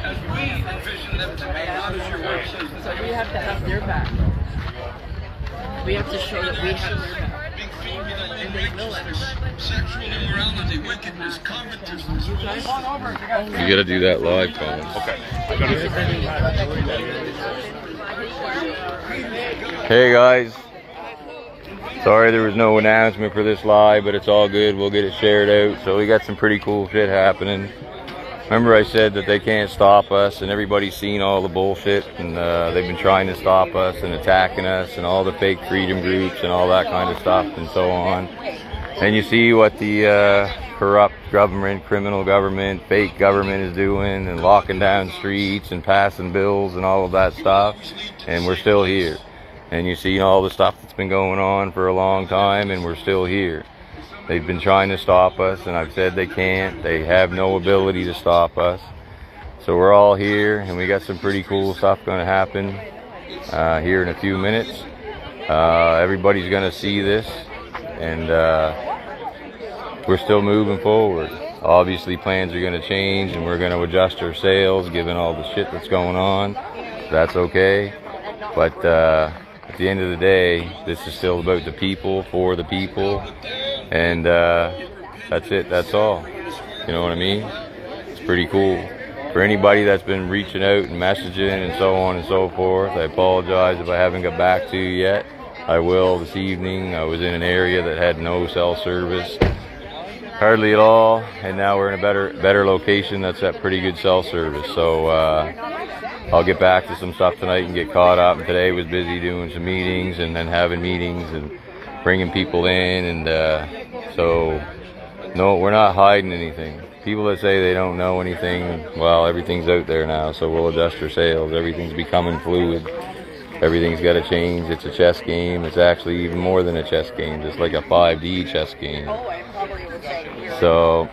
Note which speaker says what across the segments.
Speaker 1: As we envision them to be, not as your
Speaker 2: we have to have their back. We have to show that we have their back.
Speaker 1: Sexual immorality, wickedness, covetousness.
Speaker 2: You
Speaker 3: You gotta do that live, Colin.
Speaker 4: Okay.
Speaker 3: Hey guys. Sorry there was no announcement for this live, but it's all good. We'll get it shared out. So we got some pretty cool shit happening. Remember I said that they can't stop us and everybody's seen all the bullshit and uh, they've been trying to stop us and attacking us and all the fake freedom groups and all that kind of stuff and so on. And you see what the uh, corrupt government, criminal government, fake government is doing and locking down streets and passing bills and all of that stuff. And we're still here. And you see all the stuff that's been going on for a long time and we're still here. They've been trying to stop us and I've said they can't. They have no ability to stop us. So we're all here and we got some pretty cool stuff going to happen uh, here in a few minutes. Uh, everybody's going to see this and uh, we're still moving forward. Obviously plans are going to change and we're going to adjust our sails given all the shit that's going on. That's okay. But uh, at the end of the day, this is still about the people, for the people. And uh, that's it, that's all. You know what I mean? It's pretty cool. For anybody that's been reaching out and messaging and so on and so forth, I apologize if I haven't got back to you yet. I will this evening. I was in an area that had no cell service, hardly at all, and now we're in a better better location that's at pretty good cell service. So uh, I'll get back to some stuff tonight and get caught up. And today was busy doing some meetings and then having meetings and bringing people in, and uh, so no, we're not hiding anything. People that say they don't know anything, well, everything's out there now, so we'll adjust our sails. Everything's becoming fluid. Everything's got to change. It's a chess game. It's actually even more than a chess game. It's like a 5D chess game. So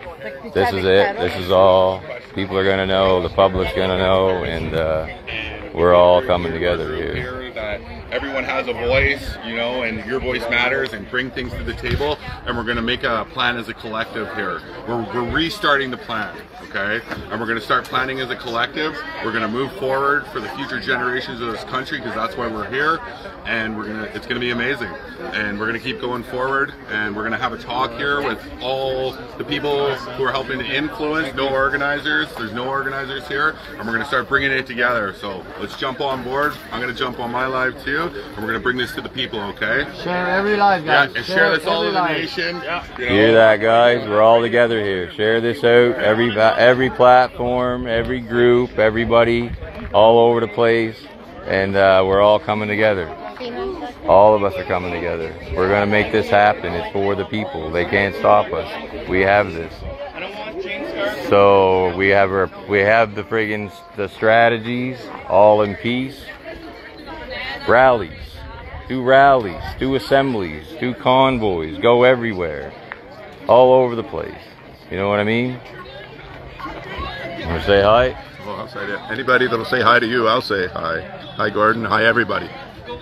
Speaker 3: this is it. This is all. People are going to know. The public's going to know. And uh, we're all coming together here.
Speaker 4: Everyone has a voice, you know, and your voice matters and bring things to the table. And we're going to make a plan as a collective here. We're, we're restarting the plan, okay? And we're going to start planning as a collective. We're going to move forward for the future generations of this country because that's why we're here. And we're gonna, it's gonna be amazing. And we're gonna keep going forward. And we're gonna have a talk here with all the people who are helping to influence. No organizers. There's no organizers here. And we're gonna start bringing it together. So let's jump on board. I'm gonna jump on my live too, and we're gonna bring this to the people. Okay?
Speaker 5: Share every live,
Speaker 4: Yeah,
Speaker 5: guys.
Speaker 4: and share this all
Speaker 5: every
Speaker 4: over the
Speaker 5: live.
Speaker 4: nation. you know.
Speaker 3: Hear that, guys? We're all together here. Share this out. Every every platform, every group, everybody, all over the place, and uh, we're all coming together. All of us are coming together. We're gonna make this happen. It's for the people. They can't stop us. We have this. So we have our we have the friggin' the strategies all in peace. Rallies. Do rallies, do assemblies, do convoys, go everywhere. All over the place. You know what I mean? Wanna say hi?
Speaker 6: Well, I'll say that. Anybody that'll say hi to you, I'll say hi. Hi, Gordon. Hi, everybody.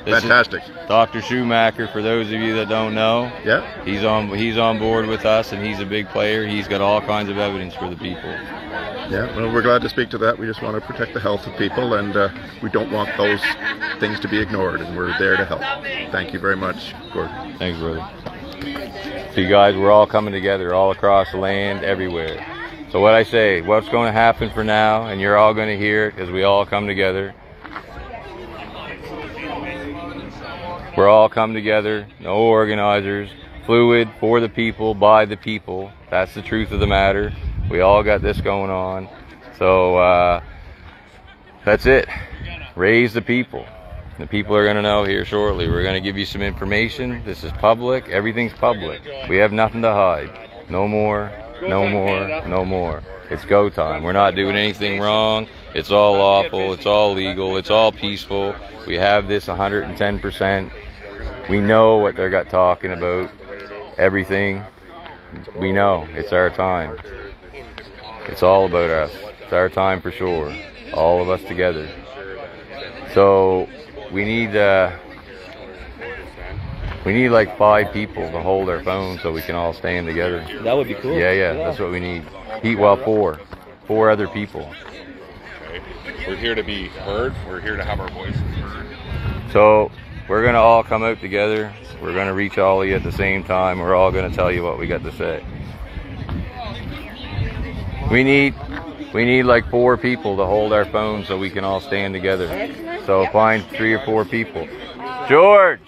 Speaker 3: This
Speaker 6: Fantastic.
Speaker 3: Dr. Schumacher, for those of you that don't know,
Speaker 6: Yeah.
Speaker 3: he's on he's on board with us and he's a big player. He's got all kinds of evidence for the people.
Speaker 6: Yeah. Well, we're glad to speak to that. We just want to protect the health of people, and uh, we don't want those things to be ignored, and we're there to help. Thank you very much, Gordon.
Speaker 3: Thanks, brother. So you guys, we're all coming together all across the land, everywhere. So what I say, what's going to happen for now, and you're all going to hear it as we all come together. We're all come together, no organizers, fluid, for the people, by the people. That's the truth of the matter. We all got this going on. So uh, that's it. Raise the people. The people are going to know here shortly. We're going to give you some information. This is public. Everything's public. We have nothing to hide. No more, no more, no more. It's go time. We're not doing anything wrong. It's all lawful. It's all legal. It's all peaceful. We have this 110%. We know what they got talking about. Everything. We know. It's our time. It's all about us. It's our time for sure. All of us together. So we need uh, we need like five people to hold our phones so we can all stand together.
Speaker 5: That would be cool.
Speaker 3: Yeah, yeah, that's what we need. Heat well four, four other people.
Speaker 4: Okay? We're here to be heard. We're here to have our voices heard.
Speaker 3: So we're gonna all come out together. We're gonna reach all of you at the same time. We're all gonna tell you what we got to say. We need we need like four people to hold our phones so we can all stand together. So find three or four people. George.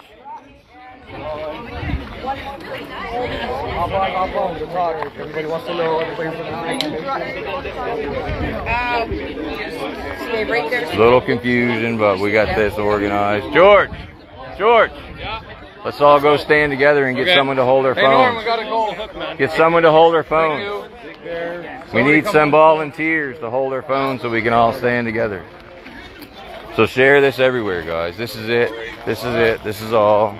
Speaker 5: Everybody wants to know.
Speaker 7: Stay right there.
Speaker 3: A little confusion, but we got this organized. George, George, let's all go stand together and get someone to hold our phones.
Speaker 5: got a goal hook, man.
Speaker 3: Get someone to hold our phones. We need some volunteers to hold our phones so we can all stand together. So share this everywhere, guys. This is it. This is it. This is all.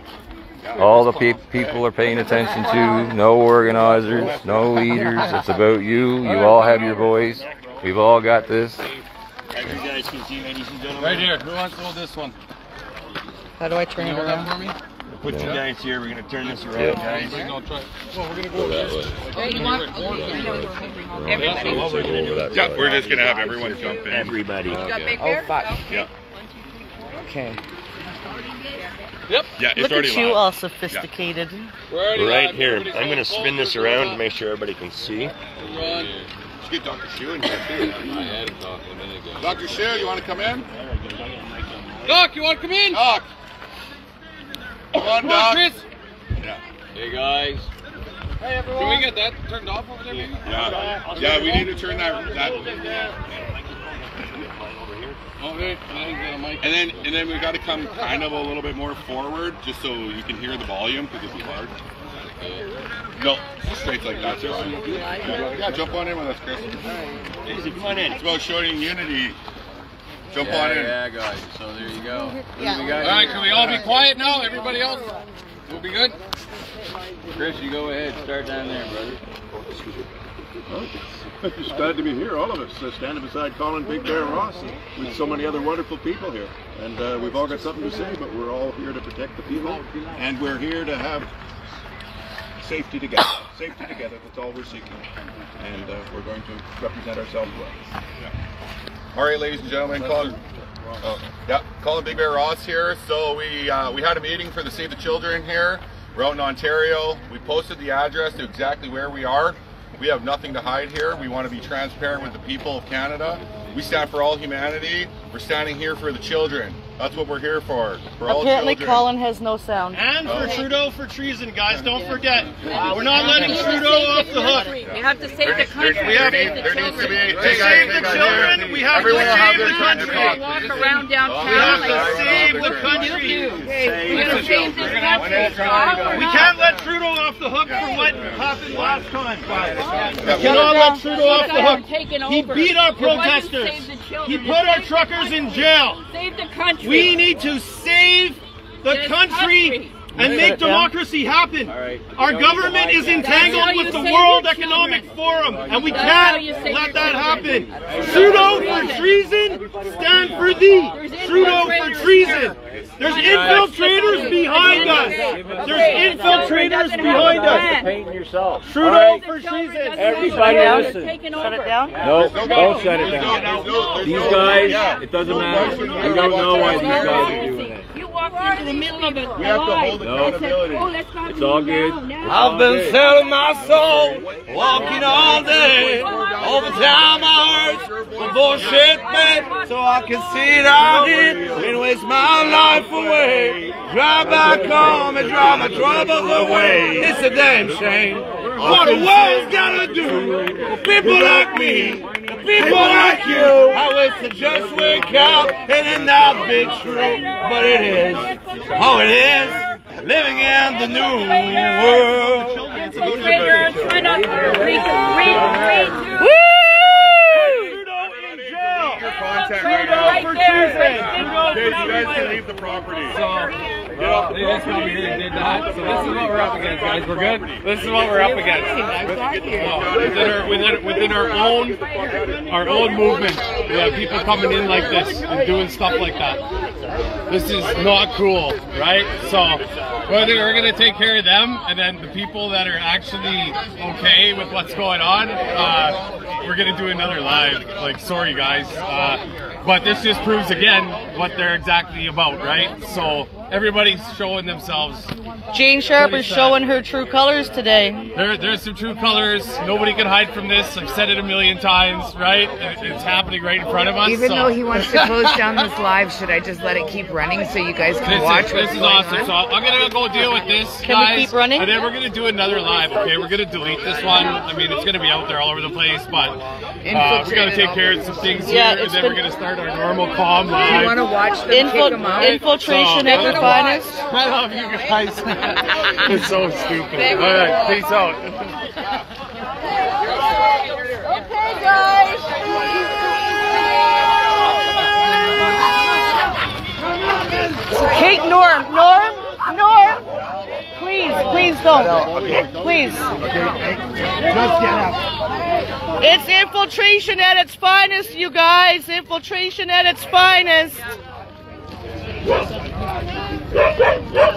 Speaker 3: All the pe- people are paying attention to. No organizers, no leaders. It's about you. You all have your voice. We've all got this.
Speaker 5: Right here. Who wants to hold this one?
Speaker 7: How do I turn it around?
Speaker 5: for me? Put you uh, guys here. We're gonna turn this around,
Speaker 3: Yeah.
Speaker 5: guys.
Speaker 7: There you want? Everybody.
Speaker 4: Yeah, we're just gonna have everyone jump in.
Speaker 5: Everybody.
Speaker 7: Got big
Speaker 8: Oh, fuck.
Speaker 4: Yeah,
Speaker 8: Okay. Yep.
Speaker 4: Yeah, it's
Speaker 8: Look
Speaker 4: already
Speaker 8: at you,
Speaker 4: live.
Speaker 8: all sophisticated.
Speaker 5: Right here. I'm gonna spin this around to make sure everybody can see.
Speaker 4: Let's get Dr. Shu in here too. Dr. Shu, you want to come in?
Speaker 5: Doc, you want to come in?
Speaker 4: Doc. Come on, Doc. Yeah.
Speaker 3: Hey guys. Hey, everyone.
Speaker 5: Can we get that turned off over there, maybe?
Speaker 4: Yeah, yeah, we need to turn that. that
Speaker 5: Oh, there. Now he's got a mic.
Speaker 4: and then, and then we got to come kind of a little bit more forward, just so you can hear the volume, because it'll be hard. No, straight like that's fine. Yeah, jump on in with us, Chris.
Speaker 5: Easy, come on in.
Speaker 4: It's about showing unity. Jump on in.
Speaker 3: Yeah, guys. So there you go.
Speaker 7: Yeah.
Speaker 3: We
Speaker 5: All right,
Speaker 3: here?
Speaker 5: can we all be quiet now? Everybody else? We'll be good?
Speaker 3: Chris, you go ahead. Start down there, brother.
Speaker 6: Just glad to be here, all of us, uh, standing beside Colin Big Bear Ross with so many other wonderful people here. And uh, we've all got something to say, but we're all here to protect the people. And we're here to have safety together. safety together, that's all we're seeking. And uh, we're going to represent ourselves well.
Speaker 4: All right, ladies and gentlemen, Colin. Oh, yeah, Colin Big Bear Ross here. So we uh, we had a meeting for the Save the Children here. We're out in Ontario. We posted the address to exactly where we are. We have nothing to hide here. We want to be transparent with the people of Canada. We stand for all humanity. We're standing here for the children. That's what we're here for. For
Speaker 8: Apparently,
Speaker 4: children.
Speaker 8: Colin has no sound.
Speaker 5: And for Trudeau for treason, guys. Don't forget. We're not letting Trudeau off the hook.
Speaker 7: We have to save
Speaker 4: There,
Speaker 7: the
Speaker 4: there,
Speaker 7: country.
Speaker 4: there,
Speaker 7: Save the
Speaker 4: there needs to
Speaker 7: children.
Speaker 5: Save the children. We have to
Speaker 4: Everyone will have
Speaker 5: save the
Speaker 4: time
Speaker 5: country.
Speaker 4: talk.
Speaker 7: Walk around downtown.
Speaker 4: We have
Speaker 5: to save the country.
Speaker 7: We're gonna save this country.
Speaker 5: We can't let Trudeau off the hook for what happened last time. We cannot let Trudeau off the hook. He beat our protesters. He put our truckers in jail.
Speaker 7: Save the country.
Speaker 5: We need to save the country
Speaker 7: country.
Speaker 5: And make democracy happen. Our government is entangled with the World Economic. Forum, and we
Speaker 7: That's how you
Speaker 5: can't let that happen. Trudeau for treason, stand for thee. Trudeau for treason. There's infiltrators behind us. There's infiltrators behind us. Trudeau for treason.
Speaker 9: Everybody listen.
Speaker 8: Shut it down.
Speaker 9: No, don't shut it down. These guys, it doesn't matter. We don't know why these guys are doing it.
Speaker 7: Into the middle of it. We
Speaker 4: have to hold accountability.
Speaker 7: Oh, let's not
Speaker 9: It's all good. I've been selling my soul, walking all day. Overtime hours, for bullshit man, so I can sit out here and waste my life away. Drive back home and drive my troubles away. It's a damn shame. What the world's gotta do for people like me, and people like you. I wish to just wake up and it not be true, but it is. Oh, it is. Living in the new world.
Speaker 7: Infiltrator, try not to read, read, read.
Speaker 9: Woo!
Speaker 4: Your contact
Speaker 7: Right
Speaker 4: right now.
Speaker 7: there, right there.
Speaker 4: Okay, you guys can leave the property.
Speaker 10: They just come here and did that. So this is what we're up against, guys. We're good. This is what we're up against. Within our within, within our own our own movement, we have people coming in like this and doing stuff like that. This is not cool, right? So whether we're gonna take care of them and then the people that are actually okay with what's going on, uh, we're gonna do another live. Like, sorry guys. Uh, but this just proves again what they're exactly about, right? So everybody's showing themselves.
Speaker 8: Jane
Speaker 10: Scharf
Speaker 8: is
Speaker 10: sad.
Speaker 8: showing her true colors today.
Speaker 10: There, there's some true colors. Nobody can hide from this. I've said it a million times, right? It- It's happening right in front of us.
Speaker 2: Even
Speaker 10: so.
Speaker 2: though he wants to close down this live, should I just let it keep running so you guys can
Speaker 10: This
Speaker 2: watch
Speaker 10: is,
Speaker 2: what's
Speaker 10: this is
Speaker 2: going
Speaker 10: awesome.
Speaker 2: on?
Speaker 10: So I'm gonna go deal with this,
Speaker 8: Can we
Speaker 10: guys.
Speaker 8: keep running?
Speaker 10: And then we're gonna do another live. Okay, we're gonna delete this one. I mean, it's gonna be out there all over the place, but uh, we gotta take care of some things
Speaker 8: Yeah,
Speaker 10: here, and then
Speaker 8: been-
Speaker 10: we're gonna start our normal calm
Speaker 2: Do you wanna watch them kick
Speaker 8: Infil-
Speaker 2: him out?
Speaker 8: infiltration
Speaker 10: So-
Speaker 8: at their finest.
Speaker 10: I love you guys. it's so stupid. All right, peace out.
Speaker 11: Okay, guys.
Speaker 8: Kate Norm, Norm, Norm. Please, please don't. Please. It's infiltration at its finest, you guys. Infiltration at its finest.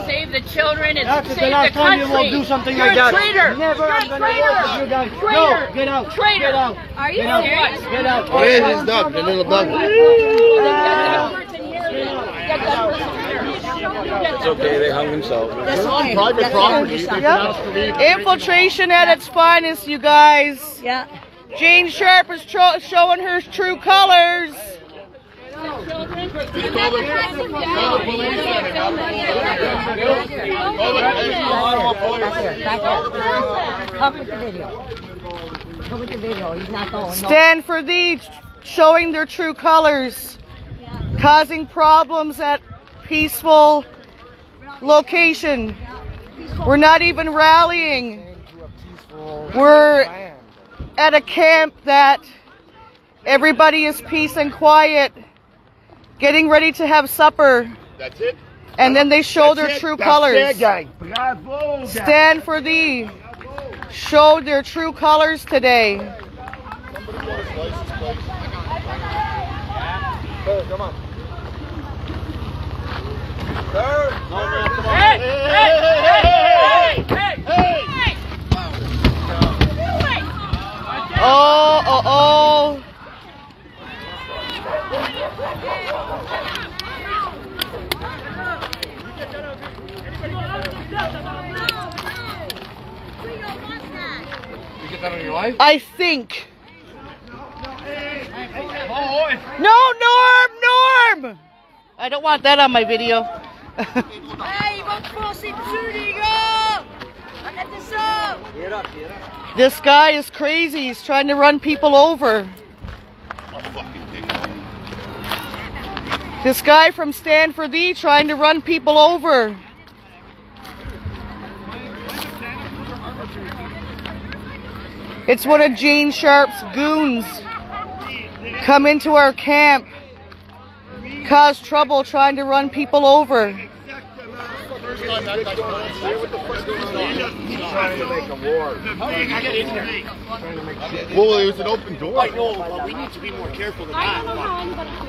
Speaker 11: Save the children and
Speaker 7: That's the
Speaker 11: save
Speaker 7: last
Speaker 11: the
Speaker 7: time you
Speaker 11: country.
Speaker 7: will do something
Speaker 11: You're
Speaker 7: like that.
Speaker 11: a traitor.
Speaker 7: Never
Speaker 11: You're a
Speaker 7: I'm
Speaker 11: traitor.
Speaker 7: you guys.
Speaker 11: Traitor.
Speaker 7: No, get out.
Speaker 11: Traitor.
Speaker 7: Get out.
Speaker 11: Are you
Speaker 7: Get out.
Speaker 11: serious?
Speaker 7: Get out.
Speaker 11: Where
Speaker 7: is his dog? The little dog.
Speaker 11: It's
Speaker 6: okay, they hung themselves.
Speaker 11: That's fine.
Speaker 6: Private
Speaker 11: That's
Speaker 6: property.
Speaker 11: fine.
Speaker 8: Yep. Infiltration at its finest, you guys.
Speaker 11: Yeah.
Speaker 8: Jane Scharf is tro- showing her true colors.
Speaker 11: Come with the video. Come with the video. He's not going.
Speaker 8: Stand for thee, showing their true colors, causing problems at peaceful location. We're not even rallying. We're at a camp that everybody is peace and quiet, getting ready to have supper.
Speaker 6: That's it.
Speaker 8: And then they show their
Speaker 6: That's it.
Speaker 8: true
Speaker 6: That's
Speaker 8: colors.
Speaker 6: it, guy. Bravo.
Speaker 8: Stand for thee. Show their true colors today.
Speaker 6: Come on.
Speaker 11: Hey, hey, hey, hey, hey,
Speaker 8: Oh, oh, oh.
Speaker 10: You get that on your life?
Speaker 8: I think. No, Norm, Norm! I don't want that on my video.
Speaker 11: This
Speaker 8: guy is crazy. He's trying to run people over. This guy from Stand for Thee trying to run people over. It's one of Jane Scharf's goons. Come into our camp, cause trouble trying to run people over.
Speaker 6: Well, it was an open door.
Speaker 7: I know, but we need to be more careful than that.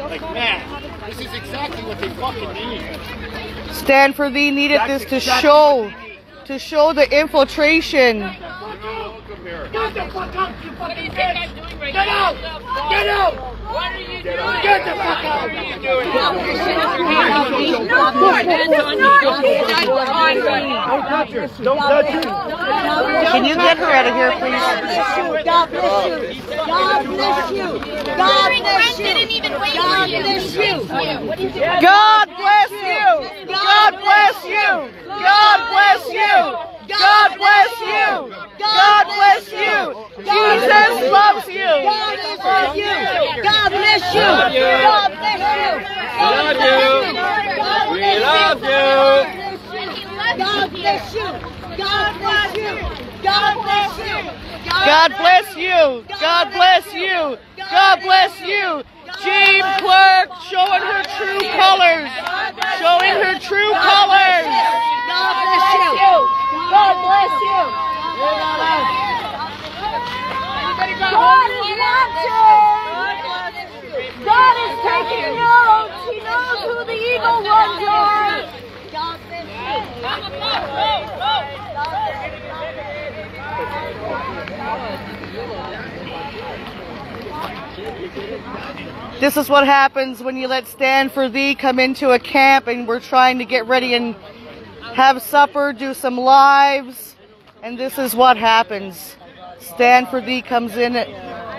Speaker 7: Like, man, this is exactly what they fucking need.
Speaker 8: Stand for Thee needed this to show, to show the infiltration.
Speaker 7: Get the fuck out, you fucking bitch! Get out! Get out!
Speaker 11: What are you doing?
Speaker 7: Get the fuck out!
Speaker 11: What are you doing? No, hands on you.
Speaker 7: Don't touch her! Don't touch her!
Speaker 8: Can you get her out of here, please?
Speaker 11: God bless you. God bless you. God bless you. didn't even wait God bless you.
Speaker 8: God bless you. God bless you. God bless you. God bless you. God bless you. Jesus loves you.
Speaker 11: God you. God bless you. God bless you. God bless you. We love you. God bless you. God bless you. God bless you. God bless you.
Speaker 8: God bless you. God bless you. Jean Clark showing her true colors. Showing her true colors.
Speaker 11: God bless you. God bless you. God is watching. God is taking notes. He knows who the evil ones are.
Speaker 8: This is what happens when you let Stand for Thee come into a camp and we're trying to get ready and have supper, do some lives, and this is what happens. Stand for Thee comes in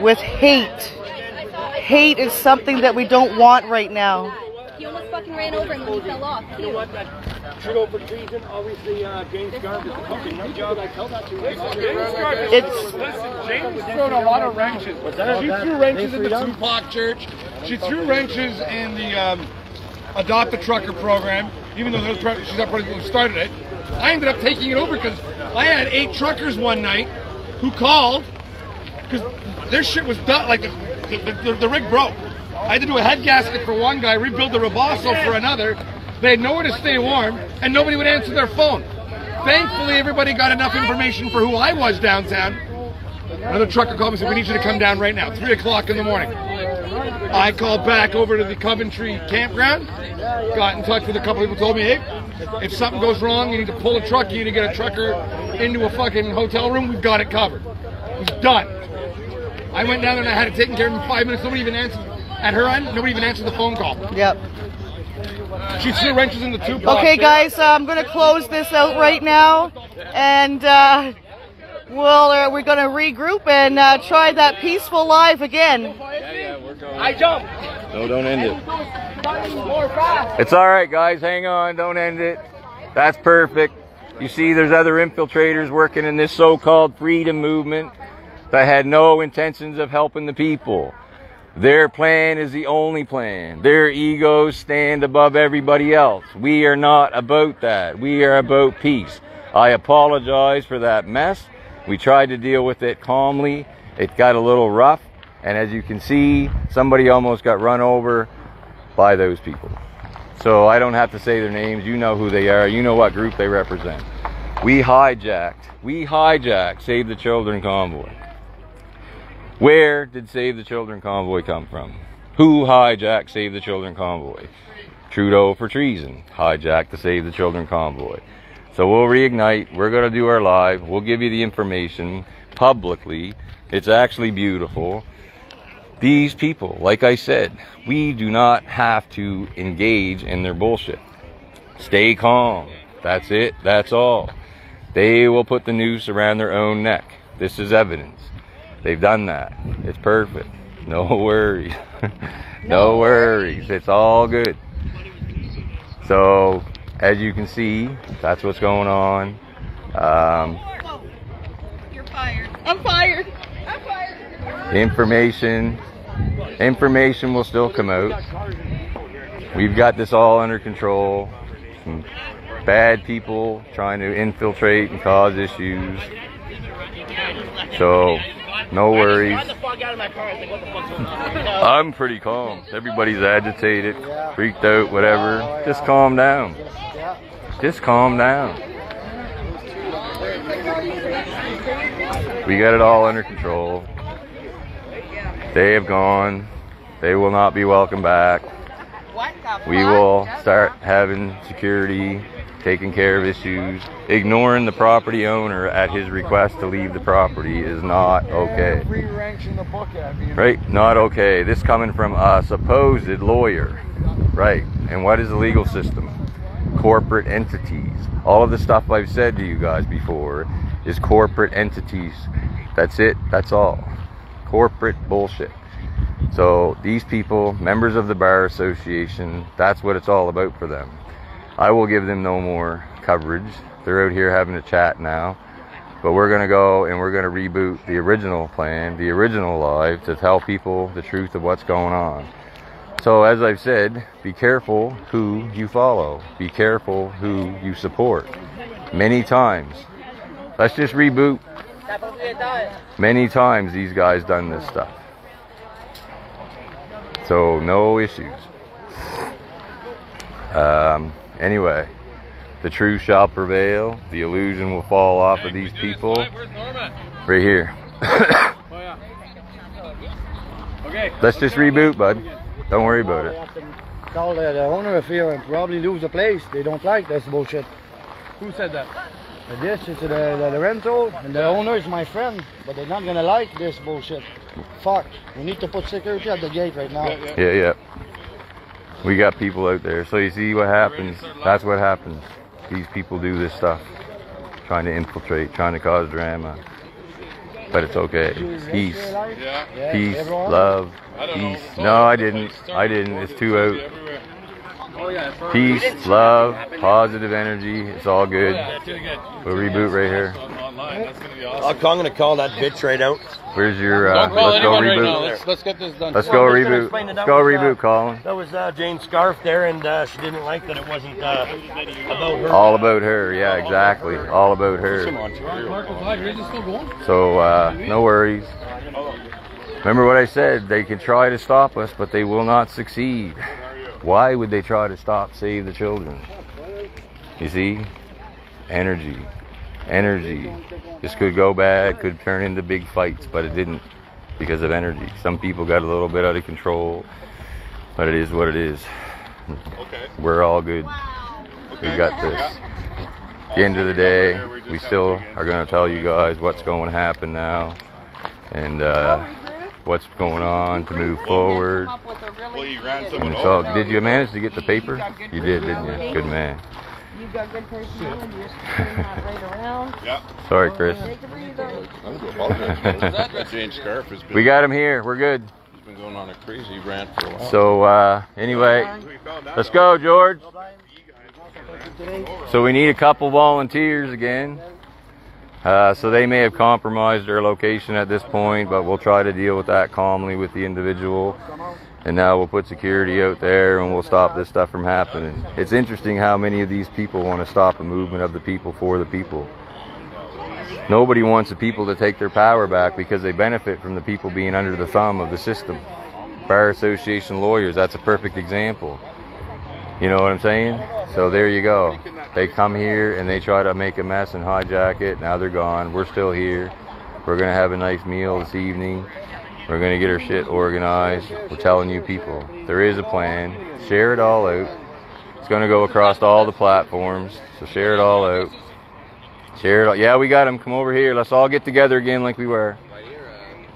Speaker 8: with hate. Hate is something that we don't want right now.
Speaker 12: He almost fucking ran over him when he fell off.
Speaker 7: You know what? That Trudeau for treason, obviously uh, James Garb did the fucking right job. I tell that to you.
Speaker 8: It's
Speaker 13: Listen, James threw a lot of wrenches. She threw wrenches in the Tupac Church. She threw wrenches in the um, Adopt a Trucker program, even though those pro- she's not part of who started it. I ended up taking it over because I had eight truckers one night who called because their shit was done. Like the, the, the, the rig broke. I had to do a head gasket for one guy, rebuild the Robosso for another. They had nowhere to stay warm, and nobody would answer their phone. Thankfully, everybody got enough information for who I was downtown. Another trucker called me and said, We need you to come down right now, 3 o'clock in the morning. I called back over to the Coventry campground, got in touch with a couple people, told me, Hey, if something goes wrong, you need to pull a truck, you need to get a trucker into a fucking hotel room, we've got it covered. It was done. I went down there and I had it taken care of in five minutes. Nobody even answered. At her end, nobody even answered the phone call.
Speaker 8: Yep.
Speaker 13: She threw wrenches in the tube.
Speaker 8: Okay, guys, uh, I'm going to close this out right now, and uh, we'll uh, we're going to regroup and uh, try that peaceful live again.
Speaker 7: I jump.
Speaker 3: No, don't end it. It's all right, guys. Hang on. Don't end it. That's perfect. You see, there's other infiltrators working in this so-called freedom movement that had no intentions of helping the people. Their plan is the only plan. Their egos stand above everybody else. We are not about that. We are about peace. I apologize for that mess. We tried to deal with it calmly. It got a little rough. And as you can see, somebody almost got run over by those people. So I don't have to say their names. You know who they are. You know what group they represent. We hijacked. We hijacked Save the Children convoy. Where did Save the Children convoy come from? Who hijacked Save the Children convoy? Trudeau for treason. Hijacked the Save the Children convoy. So we'll reignite. We're going to do our live. We'll give you the information publicly. It's actually beautiful. These people, like I said, we do not have to engage in their bullshit. Stay calm. That's it. That's all. They will put the noose around their own neck. This is evidence. They've done that. It's perfect. No worries. no worries. It's all good. So, as you can see, that's what's going on. Um,
Speaker 11: You're fired. I'm fired. I'm fired.
Speaker 3: information, information will still come out. We've got this all under control. Some bad people trying to infiltrate and cause issues. So, no worries. I'm pretty calm. Everybody's agitated, freaked out, whatever. Just calm down. Just calm down. We got it all under control. They have gone. They will not be welcome back. We will start having security, taking care of issues. Ignoring the property owner at his request to leave the property is not okay.
Speaker 14: Free wrench in the book at me.
Speaker 3: Right? Not okay. This coming from a supposed lawyer. Right. And what is the legal system? Corporate entities. All of the stuff I've said to you guys before is corporate entities. That's it. That's all. Corporate bullshit. So these people, members of the Bar Association, that's what it's all about for them. I will give them no more coverage. They're out here having a chat now. But we're going to go and we're going to reboot the original plan, the original live, to tell people the truth of what's going on. So, as I've said, be careful who you follow, be careful who you support. Many times. Let's just reboot. Many times these guys done this stuff. So, no issues. Um, anyway, the truth shall prevail. The illusion will fall off of these people. Right here. Let's just reboot, bud. Don't worry about it.
Speaker 14: Call the, the owner if you probably lose the place. They don't like this bullshit.
Speaker 13: Who said that?
Speaker 14: This is the, the, the rental, and the owner is my friend, but they're not gonna like this bullshit. fuck. We need to put security at the gate right now.
Speaker 3: Yeah, yeah. We got people out there. So you see what happens. That's what happens. These people do this stuff. Trying to infiltrate, trying to cause drama. But it's okay. Peace. Peace, love, peace. No, I didn't. I didn't. It's too out. Peace, love, positive energy. It's all good. We'll reboot right here.
Speaker 15: I'm going to call that bitch right out.
Speaker 3: Where's your, uh, let's go
Speaker 15: anyone right
Speaker 3: reboot.
Speaker 15: Let's- let's get this done.
Speaker 3: Let's
Speaker 15: Well,
Speaker 3: go
Speaker 15: I'm just gonna
Speaker 3: reboot.
Speaker 15: explain that
Speaker 3: Let's go
Speaker 15: was, uh,
Speaker 3: reboot, Colin.
Speaker 15: That was uh, Jane Scharf there, and uh, she didn't like that it wasn't uh, about her.
Speaker 3: All about her. Yeah, exactly. All about her. So, uh, no worries. Remember what I said, they can try to stop us, but they will not succeed. Why would they try to stop Save the Children? You see? Energy. Energy. This could go bad, could turn into big fights, but it didn't because of energy. Some people got a little bit out of control, but it is what it is. We're all good. We got this. At the end of the day, we still are going to tell you guys what's going to happen now and uh, what's going on to move forward.
Speaker 4: Well, you
Speaker 3: And it's all, did you manage to get the paper? You did, didn't you? Good man.
Speaker 11: You got good personnel and you're right around.
Speaker 4: Yeah.
Speaker 3: Sorry, Chris.
Speaker 11: Take a breather.
Speaker 6: I'm going to apologize. Jane Scharf has been,
Speaker 3: We got him here. We're good.
Speaker 6: he's been going on a crazy rant for a while.
Speaker 3: So uh, anyway, let's go, George. So we need a couple volunteers again. Uh, so they may have compromised their location at this point, but we'll try to deal with that calmly with the individual. And now we'll put security out there and we'll stop this stuff from happening. It's interesting how many of these people want to stop a movement of the people for the people. Nobody wants the people to take their power back because they benefit from the people being under the thumb of the system. Bar Association lawyers, that's a perfect example. You know what I'm saying? So there you go. They come here and they try to make a mess and hijack it. Now they're gone. We're still here. We're going to have a nice meal this evening. We're going to get our shit organized. We're telling you people, there is a plan. Share it all out. It's going to go across all the platforms. So share it all out. Share it all. Yeah, we got him. Come over here. Let's all get together again like we were.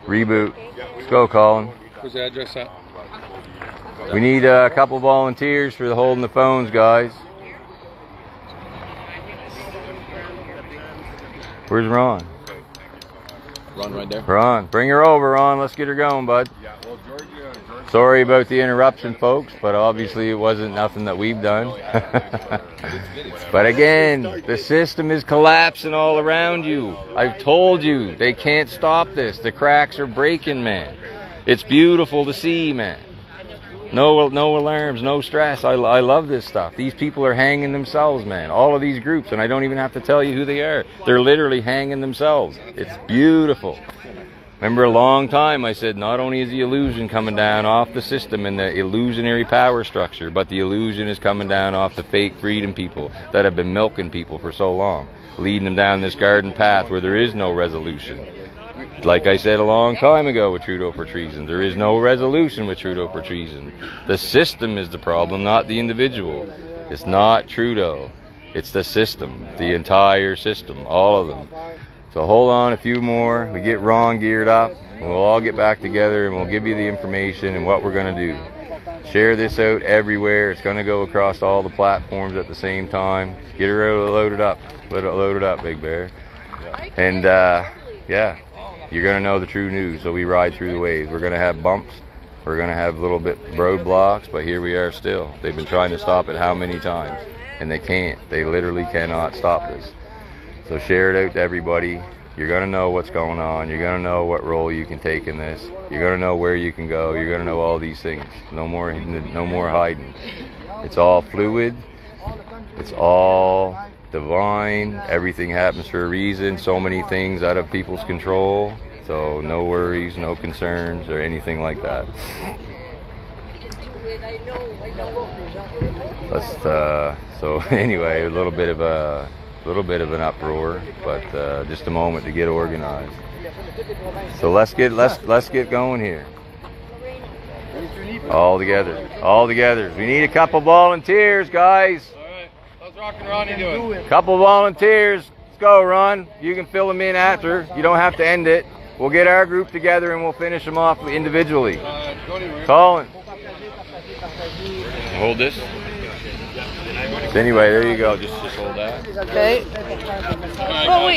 Speaker 3: Reboot. Let's go, Colin.
Speaker 13: Where's the address at?
Speaker 3: We need uh, a couple volunteers for the holding the phones, guys. Where's Ron?
Speaker 6: Run right there.
Speaker 3: Ron, bring her over, Ron. Let's get her going, bud. Sorry about the interruption, folks, but obviously it wasn't nothing that we've done. but again, the system is collapsing all around you. I've told you, they can't stop this. The cracks are breaking, man. It's beautiful to see, man. No, no alarms, no stress. I, I love this stuff. These people are hanging themselves, man. All of these groups, and I don't even have to tell you who they are. They're literally hanging themselves. It's beautiful. Remember a long time I said not only is the illusion coming down off the system and the illusionary power structure, but the illusion is coming down off the fake freedom people that have been milking people for so long, leading them down this garden path where there is no resolution. Like I said a long time ago with Trudeau for treason, there is no resolution with Trudeau for treason. The system is the problem, not the individual. It's not Trudeau. It's the system, the entire system, all of them. So hold on a few more. We get Ron geared up. We'll all get back together and we'll give you the information and what we're going to do. Share this out everywhere. It's going to go across all the platforms at the same time. Get her loaded up. Let it loaded up, Big Bear. And uh, yeah, you're going to know the true news. So we ride through the waves. We're going to have bumps. We're going to have a little bit roadblocks, but here we are still. They've been trying to stop it how many times? And they can't. They literally cannot stop this. So share it out to everybody. You're going to know what's going on. You're going to know what role you can take in this. You're going to know where you can go. You're going to know all these things. No more no more hiding. It's all fluid. It's all divine. Everything happens for a reason. So many things out of people's control. So no worries, no concerns or anything like that. That's uh, so anyway, a little bit of a little bit of an uproar, but uh, just a moment to get organized. So let's get let's let's get going here. All together, all together. We need a couple volunteers, guys.
Speaker 13: How's Rock and Ronnie doing?
Speaker 3: Couple volunteers. Let's go, Ron. You can fill them in after. You don't have to end it. We'll get our group together and we'll finish them off individually. Colin. Hold this. So anyway, there you go. Just, just hold that.
Speaker 8: Okay. Oh, wait.